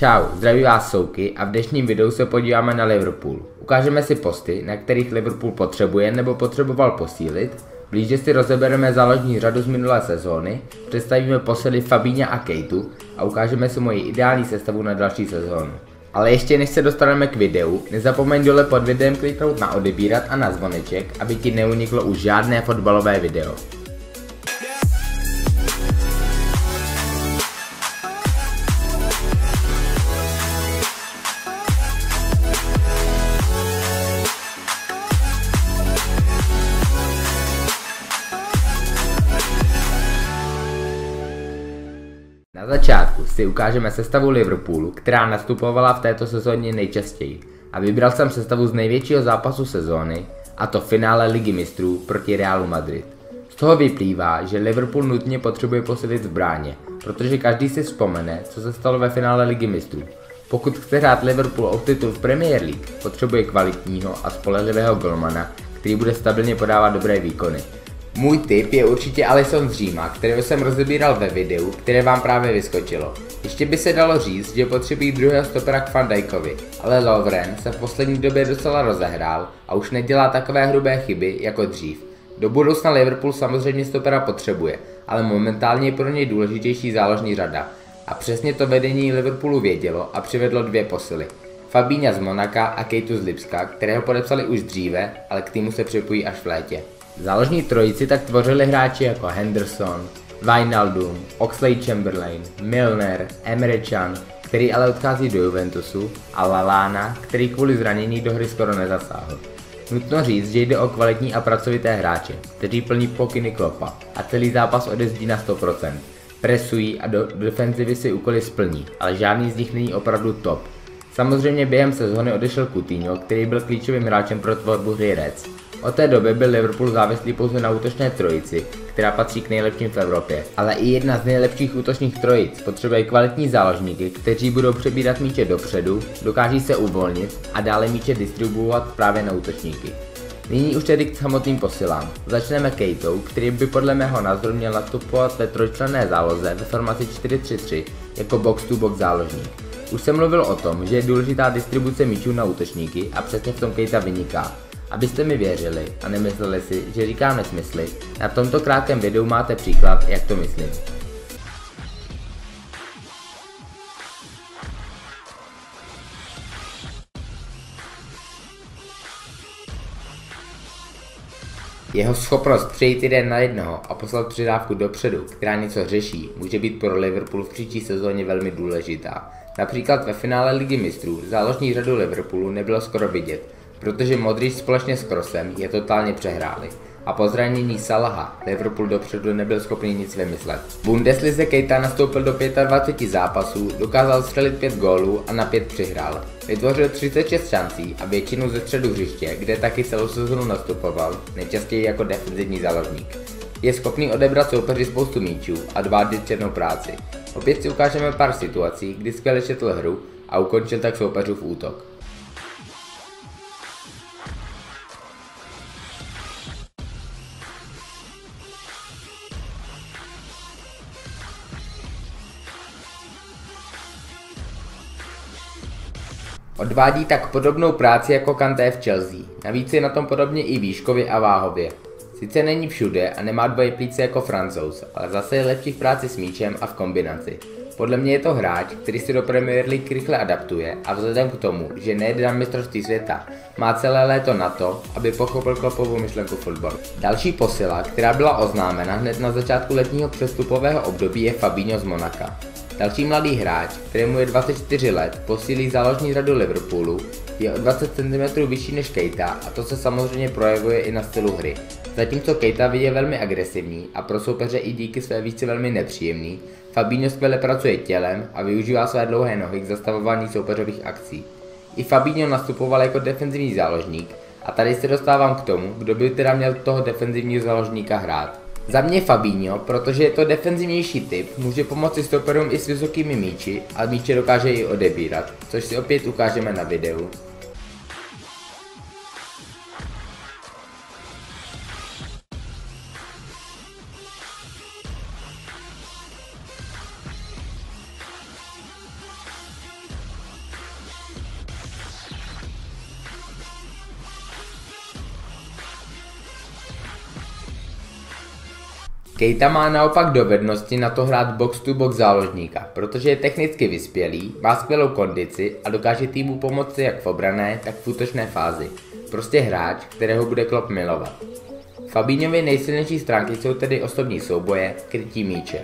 Čau, zdraví vás Souky a v dnešním videu se podíváme na Liverpool. Ukážeme si posty, na kterých Liverpool potřebuje nebo potřeboval posílit, blíže si rozebereme záložní řadu z minulé sezóny, představíme posily Fabíňa a Kejtu a ukážeme si moji ideální sestavu na další sezónu. Ale ještě než se dostaneme k videu, nezapomeň dole pod videem kliknout na odebírat a na zvoneček, aby ti neuniklo už žádné fotbalové video. Na začátku si ukážeme sestavu Liverpoolu, která nastupovala v této sezóně nejčastěji a vybral jsem sestavu z největšího zápasu sezóny, a to finále Ligy mistrů proti Realu Madrid. Z toho vyplývá, že Liverpool nutně potřebuje posilit zbráně, protože každý si vzpomene, co se stalo ve finále Ligy mistrů. Pokud chce hrát Liverpool o titul v Premier League, potřebuje kvalitního a spolehlivého golmana, který bude stabilně podávat dobré výkony. Můj tip je určitě Alison z Říma, kterého jsem rozebíral ve videu, které vám právě vyskočilo. Ještě by se dalo říct, že potřebují druhého stopera k Van Dijkovi, ale Lovren se v poslední době docela rozehrál a už nedělá takové hrubé chyby jako dřív. Do budoucna Liverpool samozřejmě stopera potřebuje, ale momentálně je pro něj důležitější záložní řada. A přesně to vedení Liverpoolu vědělo a přivedlo dvě posily. Fabíňa z Monaka a Kejtu z Lipska, kterého podepsali už dříve, ale k týmu se připojí až v létě. Záložní trojici tak tvořili hráči jako Henderson, Wijnaldum, Oxley Chamberlain, Milner, Emre Can, který ale odchází do Juventusu, a Lalana, který kvůli zranění do hry skoro nezasáhl. Nutno říct, že jde o kvalitní a pracovité hráče, kteří plní pokyny Klopa a celý zápas odezdí na 100%. Presují a do defenzivy si úkoly splní, ale žádný z nich není opravdu top. Samozřejmě během sezóny odešel Coutinho, který byl klíčovým hráčem pro tvorbu hry Reds. Od té doby byl Liverpool závislý pouze na útočné trojici, která patří k nejlepším v Evropě. Ale i jedna z nejlepších útočných trojic potřebuje kvalitní záložníky, kteří budou přebírat míče dopředu, dokáží se uvolnit a dále míče distribuovat právě na útočníky. Nyní už tedy k samotným posilám. Začneme Kejtou, který by podle mého názoru měl nastupovat ve trojčlenné záloze ve formaci 4-3-3 jako box-to-box záložník. Už jsem mluvil o tom, že je důležitá distribuce míčů na útočníky a přesně v tom Kejta vyniká. Abyste mi věřili a nemysleli si, že říkám nesmysly, na tomto krátkém videu máte příklad, jak to myslím. Jeho schopnost přejít jeden na jednoho a poslat přidávku dopředu, která něco řeší, může být pro Liverpool v příští sezóně velmi důležitá. Například ve finále Ligy mistrů záložní řadu Liverpoolu nebylo skoro vidět, protože Modrič společně s Krosem je totálně přehráli a po zranění Salaha Liverpool dopředu nebyl schopný nic vymyslet. V Bundeslize Keita nastoupil do 25 zápasů, dokázal střelit 5 gólů a na 5 přihrál. Vytvořil 36 šancí a většinu ze středu hřiště, kde taky celou sezonu nastupoval, nejčastěji jako defenzivní záložník. Je schopný odebrat soupeři spoustu míčů a dbát černou práci. Opět si ukážeme pár situací, kdy skvěle četl hru a ukončil tak soupeřů v útok. Odvádí tak podobnou práci jako Kanté v Chelsea, navíc je na tom podobně i výškově a váhově. Sice není všude a nemá dvoje plíce jako francouz, ale zase je lepší v práci s míčem a v kombinaci. Podle mě je to hráč, který se do Premier League rychle adaptuje a vzhledem k tomu, že nejde na mistrovství světa, má celé léto na to, aby pochopil klopovou myšlenku fotbalu. Další posila, která byla oznámena hned na začátku letního přestupového období je Fabinho z Monaka. Další mladý hráč, kterému je 24 let, posílí záložní řadu Liverpoolu, je o 20 cm vyšší než Keita a to se samozřejmě projevuje i na stylu hry. Zatímco Keita je velmi agresivní a pro soupeře i díky své výšce velmi nepříjemný, Fabinho skvěle pracuje tělem a využívá své dlouhé nohy k zastavování soupeřových akcí. I Fabinho nastupoval jako defenzivní záložník a tady se dostávám k tomu, kdo by teda měl toho defenzivního záložníka hrát. Za mě Fabinho, protože je to defenzivnější typ, může pomoci stoperům i s vysokými míči a míče dokáže i odebírat, což si opět ukážeme na videu. Kejta má naopak dovednosti na to hrát box to box záložníka, protože je technicky vyspělý, má skvělou kondici a dokáže týmu pomoci jak v obrané, tak v útočné fázi. Prostě hráč, kterého bude Klopp milovat. Fabíňovi nejsilnější stránky jsou tedy osobní souboje, krytí míče.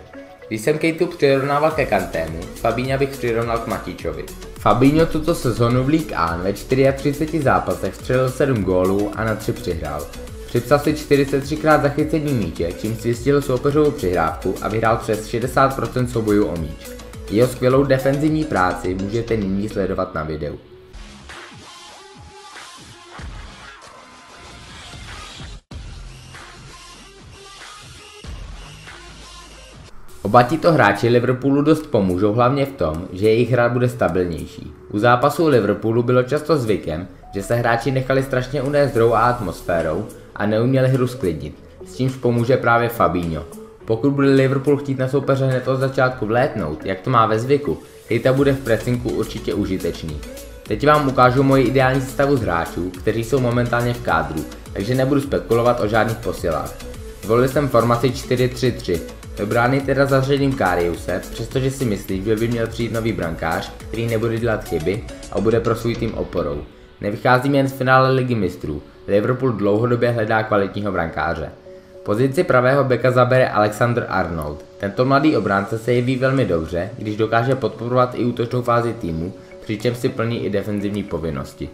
Když jsem Kejtu přirovnával ke Kantému, Fabíňa bych přirovnal k Matičovi. Fabinho tuto sezonu v League A ve 34 zápasech střelil 7 gólů a na 3 přihrál. Připsal si 43krát zachycení míče, čím zjistil soupeřovou přihrávku a vyhrál přes 60% soubojů o míč. Jeho skvělou defenzivní práci můžete nyní sledovat na videu. Oba tito hráči Liverpoolu dost pomůžou hlavně v tom, že jejich hra bude stabilnější. U zápasů Liverpoolu bylo často zvykem, že se hráči nechali strašně unést hrou a atmosférou a neuměli hru sklidnit, s čímž pomůže právě Fabinho. Pokud bude Liverpool chtít na soupeře hned od začátku vlétnout, jak to má ve zvyku, Hejta bude v presinku určitě užitečný. Teď vám ukážu moji ideální sestavu z hráčů, kteří jsou momentálně v kádru, takže nebudu spekulovat o žádných posilách. Zvolil jsem formaci 4-3-3, do teda zařadím Kariuse, přestože si myslím, že by měl přijít nový brankář, který nebude dělat chyby a bude pro svůj tým oporou. Nevycházím jen z finále ligy mistrů, Liverpool dlouhodobě hledá kvalitního brankáře. Pozici pravého beka zabere Alexander Arnold. Tento mladý obránce se jeví velmi dobře, když dokáže podporovat i útočnou fázi týmu, přičemž si plní i defenzivní povinnosti.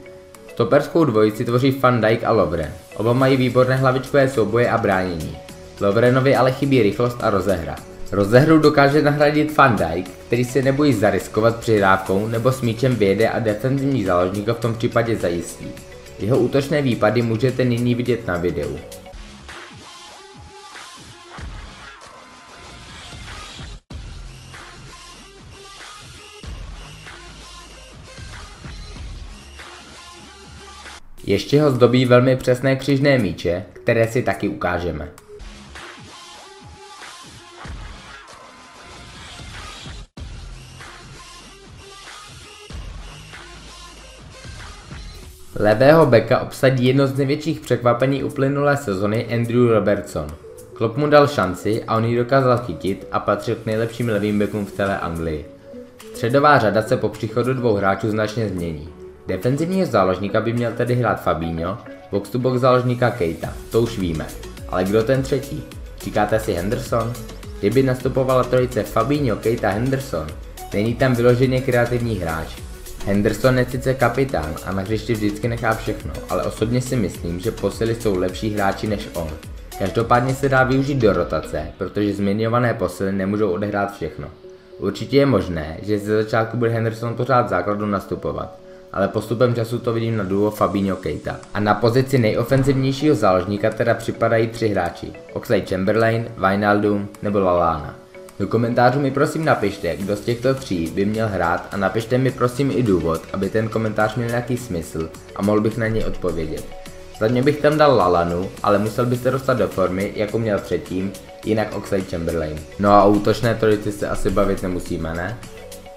Stoperskou dvojici tvoří Van Dijk a Lovren. Oba mají výborné hlavičkové souboje a bránění. Lovrenovi ale chybí rychlost a rozehra. Rozehru dokáže nahradit Van Dijk, který se nebojí zariskovat přihrávkou nebo s míčem vyjede a defenzivní záložníka v tom případě zajistí. Jeho útočné výpady můžete nyní vidět na videu. Ještě ho zdobí velmi přesné křižné míče, které si taky ukážeme. Levého beka obsadí jedno z největších překvapení uplynulé sezony Andrew Robertson. Klopp mu dal šanci a on ji dokázal chytit a patřil k nejlepším levým bekům v celé Anglii. Středová řada se po příchodu dvou hráčů značně změní. Defenzivního záložníka by měl tedy hrát Fabinho, box to box záložníka Keita, to už víme. Ale kdo ten třetí? Říkáte si Henderson? Kdyby nastupovala trojice Fabinho, Keita, Henderson, není tam vyloženě kreativní hráč, Henderson je sice kapitán a na hřišti vždycky nechá všechno, ale osobně si myslím, že posily jsou lepší hráči než on. Každopádně se dá využít do rotace, protože zmiňované posily nemůžou odehrát všechno. Určitě je možné, že ze začátku bude Henderson pořád základu nastupovat, ale postupem času to vidím na duo Fabinho Keita. A na pozici nejofenzivnějšího záložníka teda připadají tři hráči, Oxley Chamberlain, Wijnaldum nebo Lallana. Do komentářů mi prosím napište, kdo z těchto tří by měl hrát a napište mi prosím i důvod, aby ten komentář měl nějaký smysl a mohl bych na něj odpovědět. Za mě bych tam dal Lalanu, ale musel byste dostat do formy, jako měl předtím, jinak Oxlade Chamberlain. No a útočné trojici se asi bavit nemusíme, ne?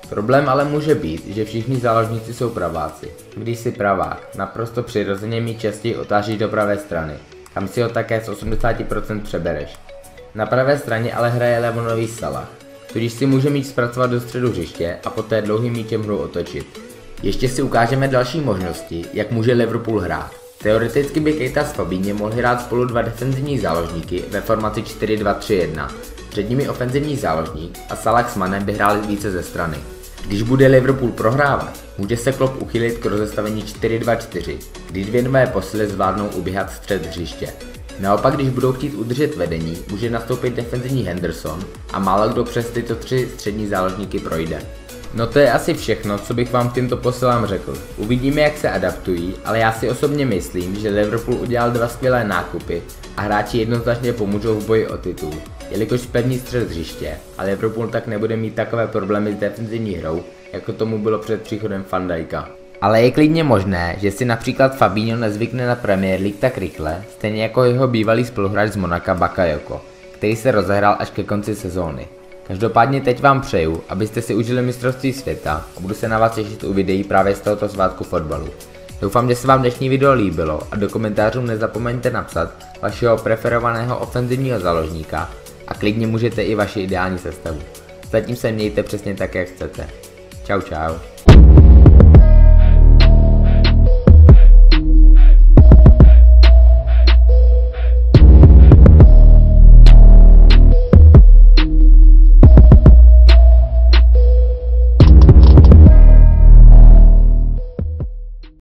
Problém ale může být, že všichni záložníci jsou praváci. Když si pravák, naprosto přirozeně mi častěji otážíš do pravé strany, kam si ho také z 80% přebereš. Na pravé straně ale hraje Levonový Salah, tudíž si může mít zpracovat do středu hřiště a poté dlouhým míčem hru otočit. Ještě si ukážeme další možnosti, jak může Liverpool hrát. Teoreticky by Keita s Fabíně mohl hrát spolu dva defenzivní záložníky ve formaci 4-2-3-1. Před nimi ofenzivní záložník a Salah s Manem by hráli více ze strany. Když bude Liverpool prohrávat, může se Klopp uchylit k rozestavení 4-2-4, kdy dvě nové posily zvládnou uběhat střed hřiště. Naopak, když budou chtít udržet vedení, může nastoupit defenzivní Henderson a málo kdo přes tyto tři střední záložníky projde. No to je asi všechno, co bych vám tímto posilám řekl. Uvidíme, jak se adaptují, ale já si osobně myslím, že Liverpool udělal dva skvělé nákupy a hráči jednoznačně pomůžou v boji o titul. Jelikož pevný střed hřiště a Liverpool tak nebude mít takové problémy s defenzivní hrou, jako tomu bylo před příchodem Fandajka. Ale je klidně možné, že si například Fabinho nezvykne na Premier League tak rychle, stejně jako jeho bývalý spoluhráč z Monaka Bakayoko, který se rozehrál až ke konci sezóny. Každopádně teď vám přeju, abyste si užili mistrovství světa a budu se na vás těšit u videí právě z tohoto svátku fotbalu. Doufám, že se vám dnešní video líbilo a do komentářů nezapomeňte napsat vašeho preferovaného ofenzivního založníka A klidně můžete i vaši ideální sestavu. Zatím se mějte přesně tak, jak chcete. Čau čau.